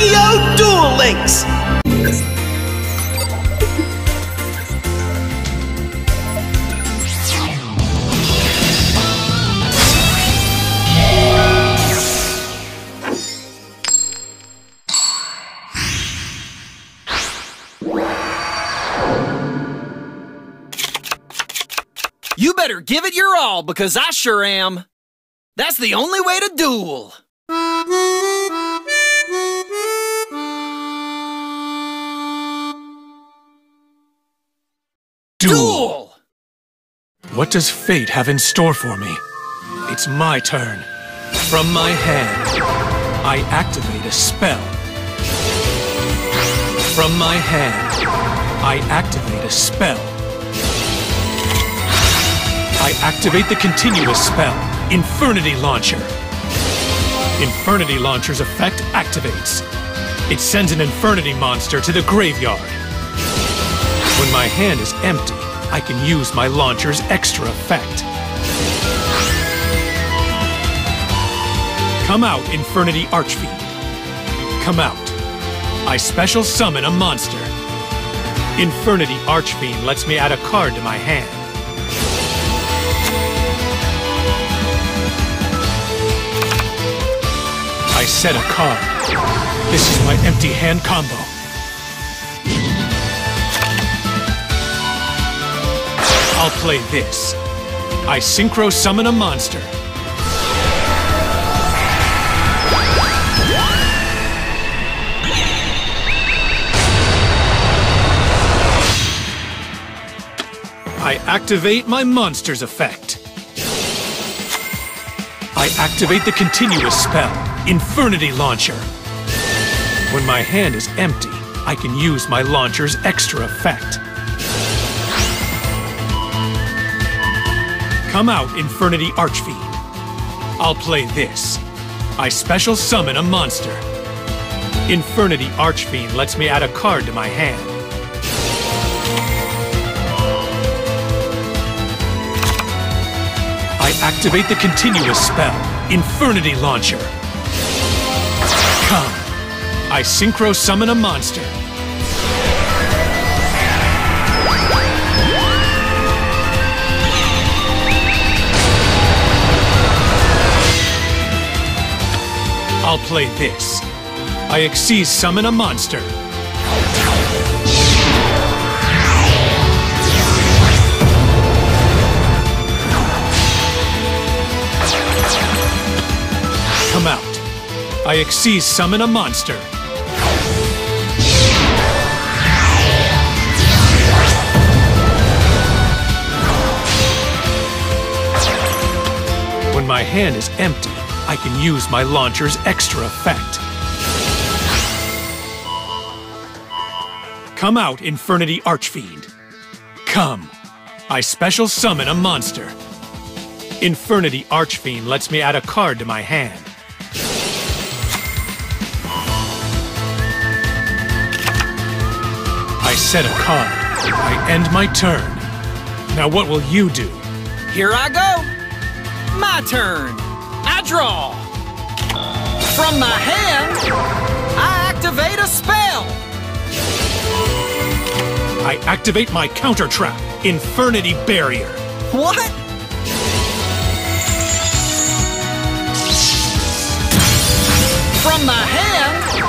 Yu-Gi-Oh! Duel Links! You better give it your all, because I sure am. That's the only way to duel. Duel! What does fate have in store for me? It's my turn. From my hand, I activate a spell. From my hand, I activate a spell. I activate the continuous spell, Infernity Launcher. Infernity Launcher's effect activates. It sends an Infernity monster to the graveyard. When my hand is empty, I can use my launcher's extra effect. Come out, Infernity Archfiend. Come out. I special summon a monster. Infernity Archfiend lets me add a card to my hand. I set a card. This is my empty hand combo. I'll play this. I synchro summon a monster. I activate my monster's effect. I activate the continuous spell, Infernity Launcher. When my hand is empty, I can use my launcher's extra effect. Come out, Infernity Archfiend. I'll play this. I special summon a monster. Infernity Archfiend lets me add a card to my hand. I activate the continuous spell, Infernity Launcher. Come. I synchro summon a monster. Play this. I Xyz summon a monster. Come out. I Xyz summon a monster. When my hand is empty, I can use my launcher's extra effect. Come out, Infernity Archfiend. Come. I special summon a monster. Infernity Archfiend lets me add a card to my hand. I set a card. I end my turn. Now what will you do? Here I go. My turn. Draw. From my hand, I activate a spell. I activate my counter trap, Infernity Barrier. What? From my hand,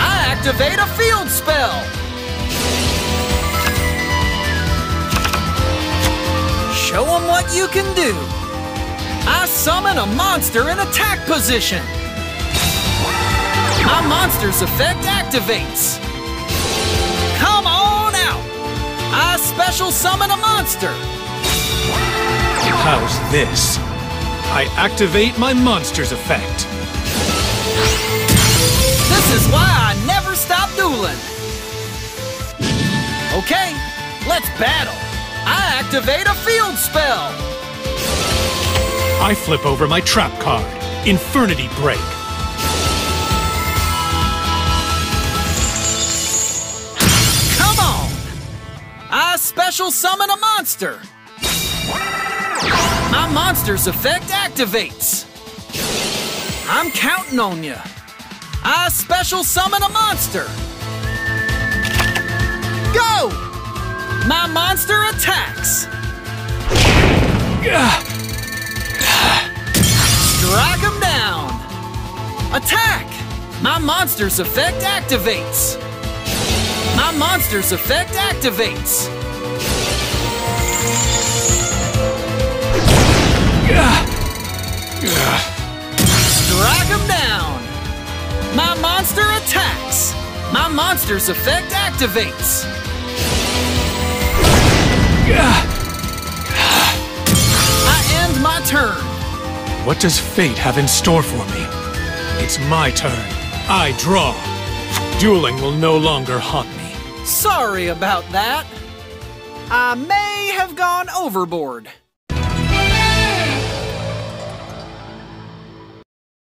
I activate a field spell. Show them what you can do. Summon a monster in attack position. My monster's effect activates. Come on out. I special summon a monster. How's this? I activate my monster's effect. This is why I never stop dueling. Okay, let's battle. I activate a field spell. I flip over my trap card, Infernity Break. Come on. I special summon a monster. My monster's effect activates. I'm counting on you. I special summon a monster. Go! My monster attacks. Strike him down. Attack! My monster's effect activates. My monster's effect activates. Strike him down. My monster attacks. My monster's effect activates. What does fate have in store for me? It's my turn. I draw. Dueling will no longer haunt me. Sorry about that. I may have gone overboard.